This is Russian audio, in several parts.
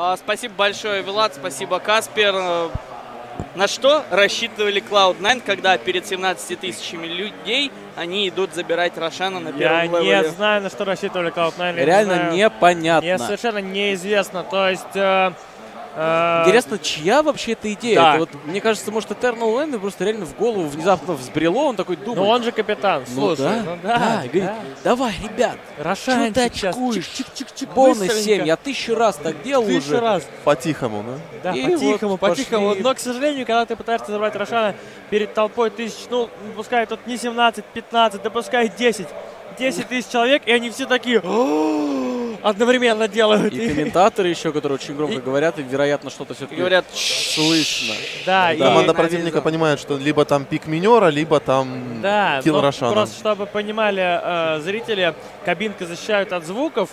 А, спасибо большое, Вилат, спасибо, Каспер. Э, На что рассчитывали Cloud9, когда перед 17 тысячами людей они идут забирать Рошана на Я первом не левеле? знаю, на что рассчитывали Cloud9. я не Реально знаю. непонятно. Мне совершенно неизвестно. То есть... э, Интересно, чья вообще эта идея? Да. Это вот, мне кажется, может, Eternal Land просто реально в голову внезапно взбрело, он такой думает. Ну он же капитан, Ну слушай. да, ну да, да, и говорит, да. давай, ребят, Рошан что ты очкуешь? чик-чик-чик-чик, Бонус быстренько. 7, я тысячу раз так делал Тысячу уже. раз. По-тихому, да? Да, по-тихому, вот по-тихому. пошли. Но, к сожалению, когда ты пытаешься забрать Рошана перед толпой тысяч, ну, пускай тут не 17, 15, да пускай 10. 10 тысяч человек, и они все такие «О!» Одновременно делают. И комментаторы еще, которые очень громко И- говорят, и, вероятно, что-то все-таки Говорят, слышно. Да, и- Команда противника понимает, что либо там пик минера, либо там Да, килл но Рошана. просто чтобы понимали э, зрители, кабинка защищают от звуков,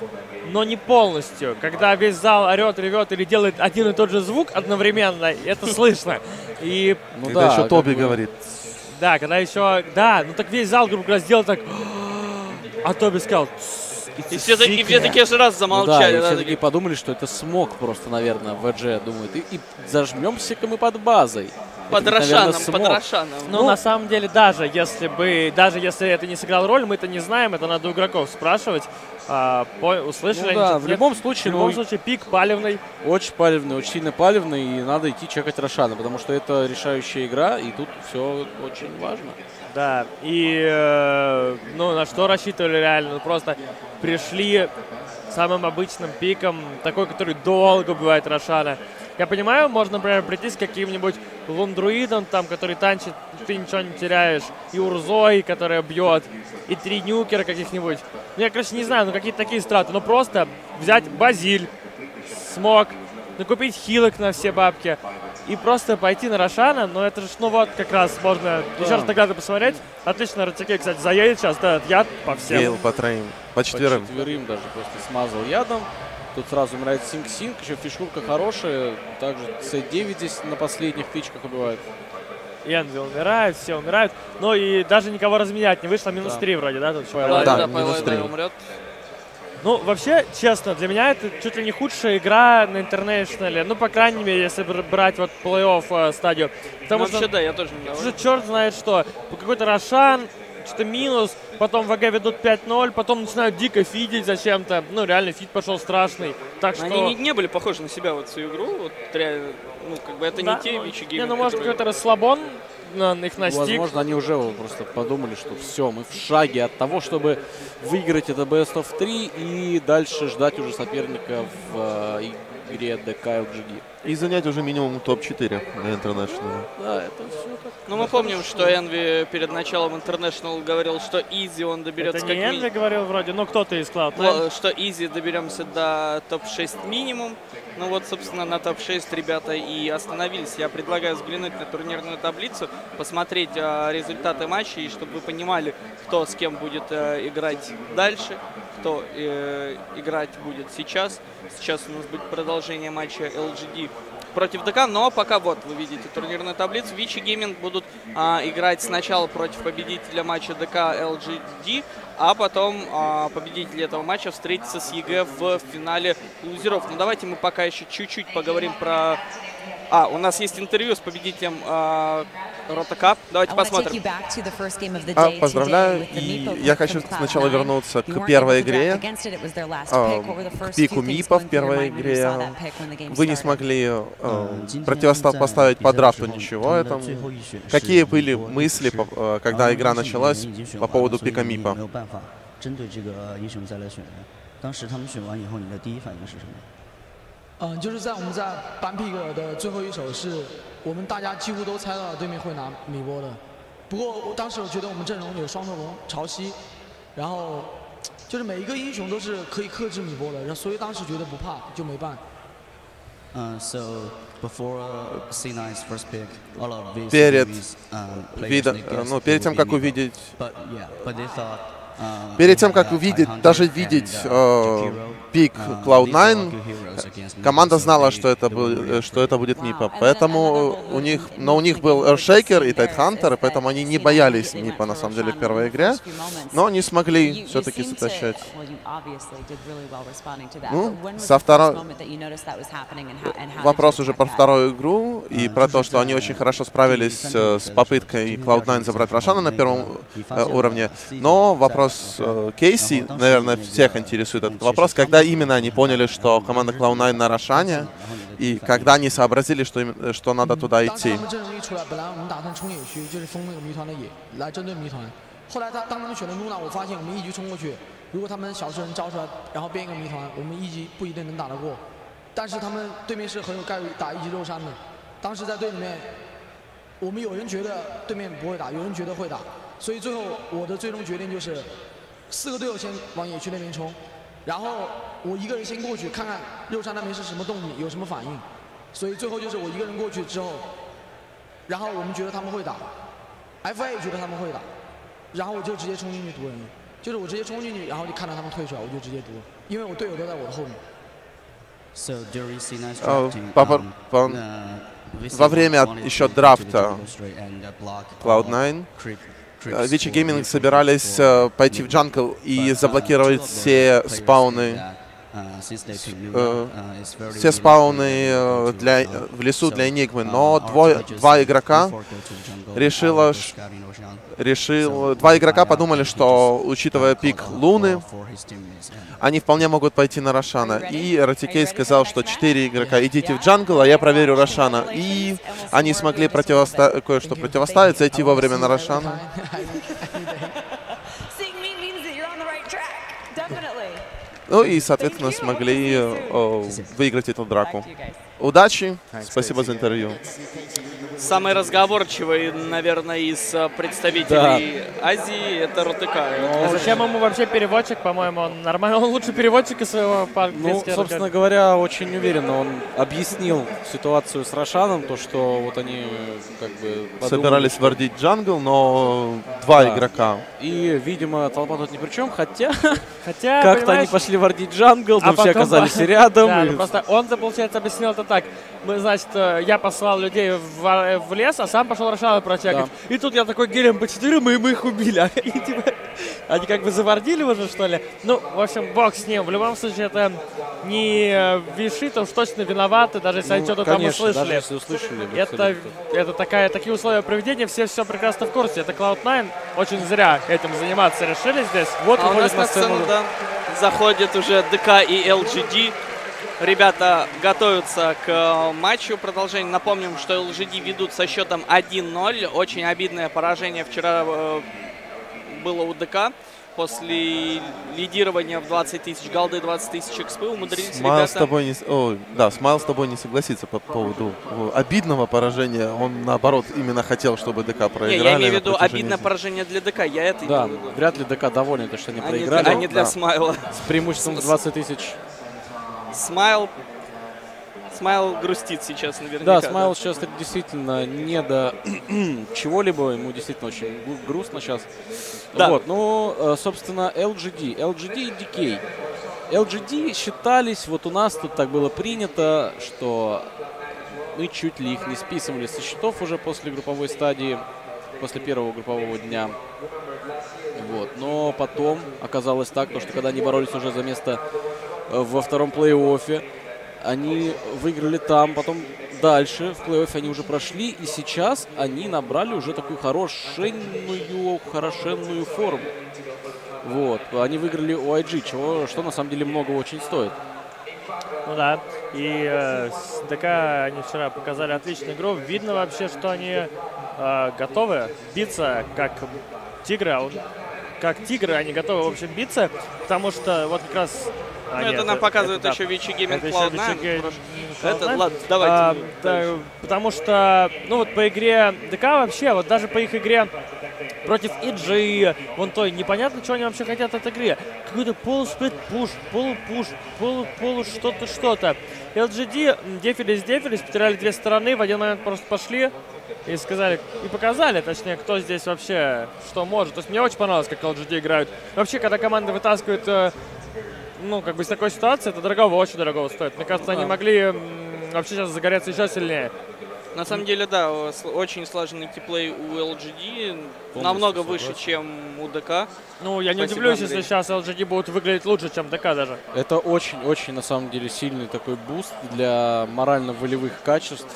но не полностью. Когда весь зал орет, ревет или делает один и тот же звук одновременно, это слышно. И Ну Когда да, еще Тоби бы- говорит. да, когда еще, да, ну так весь зал, грубо говоря, сделал так, а Тоби сказал, и все, и все такие Ну да, замолчали. и да, все такие, таки подумали, что это смог просто, наверное, ВДЖ думает. И, и зажмемся-ка мы под базой. Под Это, наверное, Рошаном, под. Рошаном. Ну, на самом деле, даже если бы, даже если это не сыграл роль, мы это не знаем, это надо у игроков спрашивать. А, по- услышали Ну они да, в любом В случае, любом ну, случае, пик палевный. очень палевный, очень сильно палевный, и надо идти чекать Рошана, потому что это решающая игра, и тут все очень важно. Да, и э, ну на что рассчитывали реально? Ну, просто пришли самым обычным пиком, такой, который долго убивает Рошана. Я понимаю, можно, например, прийти с каким-нибудь лундруидом, там, который танчит, ты ничего не теряешь, и Урзой, которая бьет, и три нюкера каких-нибудь. Ну, я, короче, не знаю, ну какие-то такие страты. Но просто взять Базиль, смог, накупить хилок на все бабки и просто пойти на Рошана, но это же, ну вот, как раз можно еще раз тогда посмотреть. Отлично, Ратике, кстати, заедет сейчас, да, яд по всем. Гейл по троим, по По четверым. четверым даже просто смазал ядом. Тут сразу умирает SingSing, еще фишурка хорошая. Также C9 здесь на последних тычках убивает. EnVy умирает, все умирают. Ну и даже никого разменять не вышло, минус Да. 3 вроде, да? Тут Да, да, Да, да, минус pieliedie три. умрет. Ну, вообще, честно, для меня это чуть ли не худшая игра на интернешнале. Ну, по крайней мере, если бр- брать вот плей-офф э, стадию. Потому Ну, что вообще, да, я тоже не Уже черт знает что. Какой-то Рошан, что-то минус, потом VG ведут 5-0, потом начинают дико фидить зачем-то. Ну, реально, фид пошел страшный. Так что... Они не, не были похожи на себя вот всю игру. Вот реально, ну, как бы это Да, не те ну, Вичи Не, ну, может, какой-то расслабон на их настиг. Возможно, они уже просто подумали, что все, мы в шаге от того, чтобы выиграть это Best of 3 и дальше ждать уже соперника в э, игре ДК LGD. И занять уже минимум топ-4 на International. Да, это все так. Ну, мы помним, что Энви перед началом International говорил, что Изи он доберется Это как не Энви говорил вроде, ну кто-то из Cloud9. Л- Что Easy доберемся до топ-6 минимум. Ну вот, собственно, на топ-6 ребята и остановились. Я предлагаю взглянуть на турнирную таблицу, посмотреть а, результаты матчей, чтобы вы понимали, кто с кем будет э, играть дальше, кто э, играть будет сейчас. Сейчас у нас будет продолжение матча LGD против DK, но пока вот вы видите турнирную таблицу. Vici Gaming будут а, играть сначала против победителя матча DK LGD, а потом а, победитель этого матча встретится с EG в финале лузеров. Ну давайте мы пока еще чуть-чуть поговорим про... А, у нас есть интервью с победителем а, Рота Кап. Давайте посмотрим. А, поздравляю. И я хочу сначала вернуться к первой игре, а, к пику МИПа в первой игре. Вы не смогли а, противопоставить по драфту ничего этому. Какие были мысли, по- а, когда игра началась по поводу пика МИПа? 没有办法针对这个英雄再来选人。当时他们选完以后，你的第一反应是什么？ 嗯，就是在我们在搬 pick 的最后一手是，我们大家几乎都猜到了对面会拿米波的。不过我当时我觉得我们阵容有双头龙、潮汐，然后就是每一个英雄都是可以克制米波的，然后所以当时觉得不怕就没办。 Uh, so before uh, C9's first pick, all of these Перед series, um, players вида- they guessed ну, it перед would тем, be как Miko. увидеть But yeah, but they thought Перед тем, как увидеть, даже видеть э, пик Cloud9, команда знала, что это, был, что это будет Мипа. Поэтому у них, но у них был Earthshaker и Tidehunter, и поэтому они не боялись Мипа на самом деле в первой игре. Но не смогли все-таки затащать. Ну, со второй... Вопрос уже про вторую игру и про то, что они очень хорошо справились э, с попыткой Cloud9 забрать Рошана на первом э, уровне. Но вопрос э, Кейси, наверное, всех интересует этот вопрос. Когда именно они поняли, что команда Cloud9 на Рошане, и когда они сообразили, что, что надо туда идти? 后来他当他们选了露娜，我发现我们一局冲过去，如果他们小智人招出来，然后编一个谜团，我们一局不一定能打得过。但是他们对面是很有概率打一级肉山的。当时在队里面，我们有人觉得对面不会打，有人觉得会打， 所以最后我的最终决定就是，四个队友先往野区那边冲，然后我一个人先过去看看肉山那边是什么动静，有什么反应。所以最后就是我一个人过去之后，然后我们觉得他们会打，FA 也觉得他们会打，然后我就直接冲进去毒人了，就是我直接冲进去，然后就看到他们退出来，我就直接毒，因为我队友都在我的后面。во время еще драфта Cloud9 Вичи Gaming собирались пойти в джангл и заблокировать все спауны. э, все спауны э, для, в лесу для Энигмы, но двое, два игрока решило, решил, два игрока подумали, что, учитывая пик Луны, они вполне могут пойти на Рошана. И Ратикей сказал, что четыре игрока, идите в джангл, а я проверю Рошана. И они смогли противоста кое-что противоставить, зайти вовремя на Рошана. Ну и, соответственно, смогли э, выиграть эту драку. Удачи, спасибо за интервью. Самый разговорчивый, наверное, из э, представителей да. Азии это РТК. А зачем ему вообще переводчик, по-моему, он нормально, он лучше переводчик из своего Ну, собственно говоря, очень уверенно он объяснил ситуацию с Рошаном, то, что вот они как бы подумали, Собирались что... вардить джангл, но два да. игрока. И, видимо, толпа тут ни при чем, хотя, хотя как-то они пошли вардить джангл, но а все потом... оказались рядом. Да, и... ну, просто он-то, получается, объяснил это так. Мы, значит, э, я послал людей в, э, в лес, а сам пошел Рошана протягивать. Да. И тут я такой гелем по четырем, и мы их убили. И, типа, они как бы завардили уже, что ли. Ну, в общем, бог с ним. В любом случае, это не э, Вишит, уж точно виноваты, даже если ну, они что-то там услышали. Даже если услышали. Это, это такая, такие условия проведения, все все прекрасно в курсе. Это Cloud9 очень зря этим заниматься решили здесь. Вот а у нас на сцену, да, заходит уже ДК и LGD. Ребята готовятся к э, матчу. Продолжение. Напомним, что LGD ведут со счетом 1-0. Очень обидное поражение вчера э, было у DK. После лидирования в 20 тысяч голды, 20 тысяч экспы умудрились Смайл ребята... с тобой не... О, да, Смайл с тобой не согласится по поводу обидного поражения. Он, наоборот, именно хотел, чтобы DK проиграли. Не, я имею в виду обидное поражение для DK. Я это Да, вряд ли DK доволен, то, что они а проиграли. Не для, а не для да. Смайла. С преимуществом 20 тысяч Смайл Смайл грустит сейчас наверняка. Да, Смайл да. сейчас действительно не до чего-либо, ему действительно очень грустно сейчас. Да. Вот, ну, э, собственно, LGD. LGD и DK. LGD считались, вот у нас тут так было принято, что мы чуть ли их не списывали со счетов уже после групповой стадии, после первого группового дня. Вот. Но потом оказалось так, что когда они боролись уже за место во втором плей-оффе. Они выиграли там, потом дальше в плей-оффе они уже прошли, и сейчас они набрали уже такую хорошенную, хорошенную форму. Вот, они выиграли у IG, чего, что на самом деле много очень стоит. Ну да, и э, с DK они вчера показали отличную игру. Видно вообще, что они э, готовы биться как тигры, а как тигры, они готовы, в общем, биться, потому что вот как раз а, ну, нет, это нам показывает это, еще Vici Gaming Cloud9. Это, ладно, давайте. А, да, потому что, ну вот по игре DK вообще, вот даже по их игре против EG, вон той, непонятно, что они вообще хотят от игры. Какой-то полусплит пуш, полупуш, полу, полу что-то, что-то. LGD дефились, дефились, потеряли две стороны, в один момент просто пошли и сказали, и показали, точнее, кто здесь вообще что может. То есть мне очень понравилось, как LGD играют. Вообще, когда команда вытаскивает э, ну, как бы с такой ситуации, это дорогого, очень дорогого стоит. Мне кажется, они могли вообще сейчас загореться еще сильнее. На самом деле, да, очень слаженный teamplay у LGD, Полностью намного выше, чем у DK. Ну, я не удивлюсь, если сейчас LGD будут выглядеть лучше, чем DK даже. Это очень-очень, на самом деле, сильный такой boost для морально-волевых качеств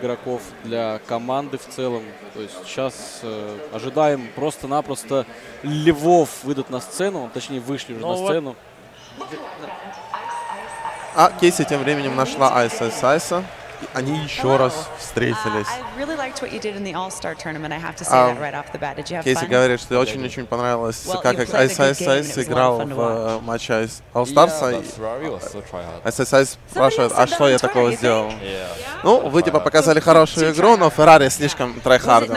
игроков, для команды в целом. То есть сейчас э, ожидаем просто-напросто львов выйдут на сцену, точнее вышли уже ну, на сцену. А Кейси тем временем нашла Айса Сайса они еще раз встретились. Кейси говорит, что очень-очень понравилось, как ISIS играл в матче All-Stars. ISIS спрашивает, а что я такого сделал? Ну, вы типа показали хорошую игру, но Феррари слишком трайхардил.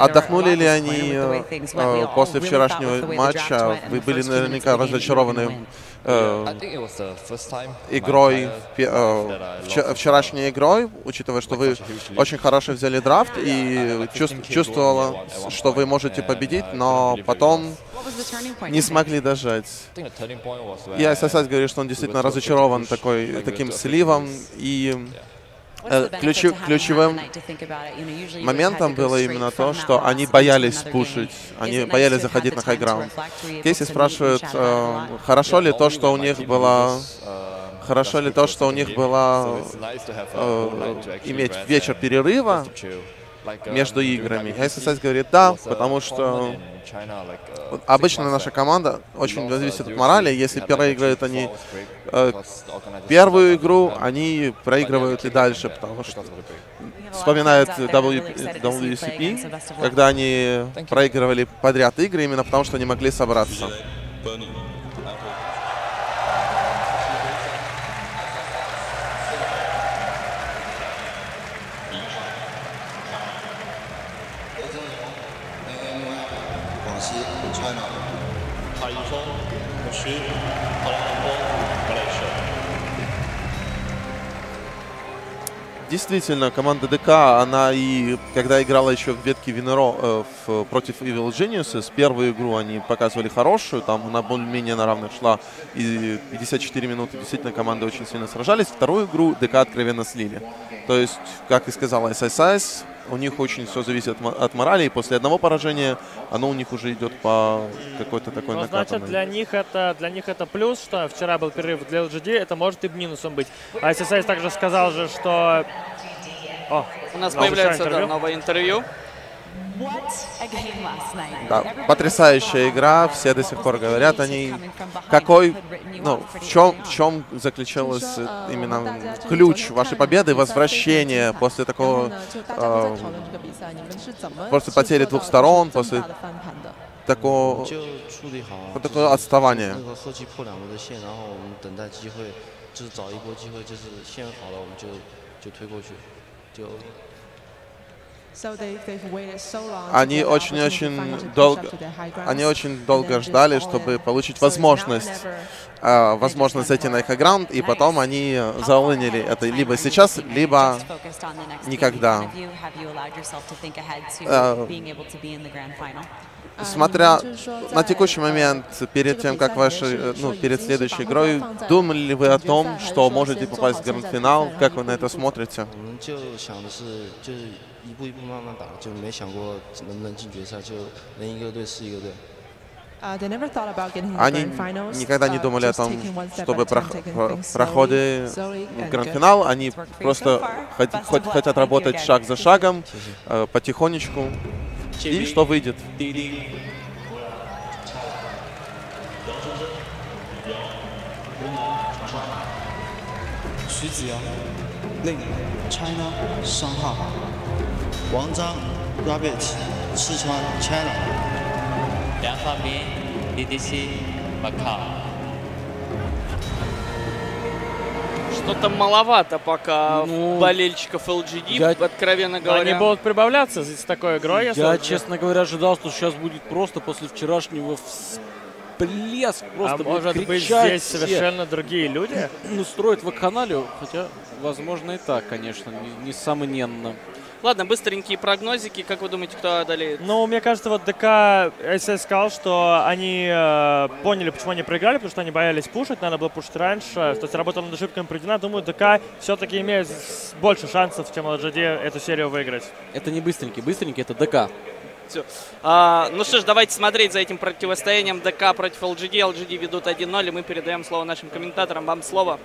Отдохнули ли они э, после вчерашнего матча? Вы были наверняка разочарованы э, игрой, э, вчерашней игрой, учитывая, что вы очень хорошо взяли драфт и чувствовала, что вы можете победить, но потом не смогли дожать. И Айсасас говорит, что он действительно разочарован такой, таким сливом и Э, ключи, ключевым моментом было именно то, что они боялись пушить, они боялись заходить на хайграунд. Кейси спрашивает, э, хорошо ли то, что у них было хорошо ли то, что у них было э, иметь вечер перерыва между играми. SSS говорит да, потому что обычно наша команда очень зависит от морали. Если проигрывают они э, первую игру, они проигрывают и дальше, потому что вспоминает WCP, когда они проигрывали подряд игры именно потому, что не могли собраться. Действительно, команда ДК, она и когда играла еще в ветке Венеро э, в, против Evil Geniuses, первую игру они показывали хорошую, там она более-менее на равных шла, и 54 минуты действительно команды очень сильно сражались. Вторую игру ДК откровенно слили. То есть, как и сказала SSIS, у них очень все зависит от, морали, и после одного поражения оно у них уже идет по какой-то такой Но, накатанной. значит, для них, это, для них это плюс, что вчера был перерыв для LGD, это может и минусом быть. А SSS также сказал же, что... О, у нас появляется да, новое интервью. Да, потрясающая игра, все до сих пор говорят о ней. Какой, ну, в чем, в чем заключалась именно ключ вашей победы, возвращение после такого, э, после потери двух сторон, после такого, такого отставания? Они очень-очень долго, они очень долго ждали, чтобы получить возможность, э, возможность зайти на экограунд, и потом они заулынили это либо сейчас, либо никогда. Э, смотря на текущий момент, перед тем, как ваши, ну, перед следующей игрой, думали ли вы о том, что можете попасть в гранд-финал? Как вы на это смотрите? 一步一步慢慢打，就没想过能不能进决赛，就能一个队是一个队。Они никогда не думали о том, чтобы проходы в гранд-финал. Они просто хотят работать шаг за шагом, потихонечку. И что выйдет? 徐子阳，令 China 上号。 王章，Rabbit，四川，China。梁方明，DDC，Macau。 Ну, там маловато пока ну, болельщиков LGD, я... откровенно говоря. Они будут прибавляться с такой игрой. Я, я честно говоря, ожидал, что сейчас будет просто после вчерашнего всплеск. Просто а может быть здесь все. совершенно другие люди? Ну, строят вакханалию, хотя, возможно, и так, конечно, несомненно. Ладно, быстренькие прогнозики. Как вы думаете, кто одолеет? Ну, мне кажется, вот ДК СС сказал, что они э, поняли, почему они проиграли, потому что они боялись пушить, надо было пушить раньше. То есть работа над ошибками проведена. Думаю, ДК все-таки имеет больше шансов, чем LGD эту серию выиграть. Это не быстренький. Быстренький — это ДК. Все. А, ну что ж, давайте смотреть за этим противостоянием ДК против LGD. LGD ведут 1-0, и мы передаем слово нашим комментаторам. Вам слово.